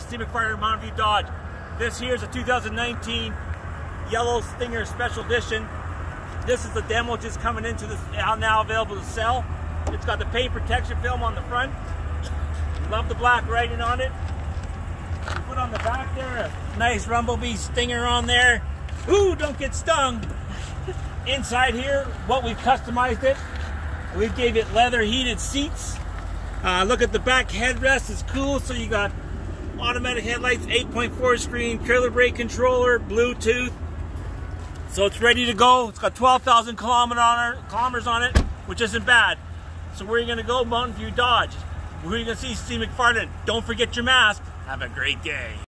Steve McFarland, Mountain View Dodge. This here is a 2019 Yellow Stinger Special Edition. This is the demo just coming into this, now available to sell. It's got the paint protection film on the front. Love the black writing on it. We put on the back there a nice Rumblebee Stinger on there. Ooh, don't get stung. Inside here, what we've customized it, we gave it leather heated seats. Uh, look at the back headrest, it's cool. So you got automatic headlights, 8.4 screen, trailer brake controller, Bluetooth. So it's ready to go. It's got 12,000 kilometers on it, which isn't bad. So where are you gonna go? Mountain View Dodge. Where are you gonna see Steve McFarland? Don't forget your mask. Have a great day.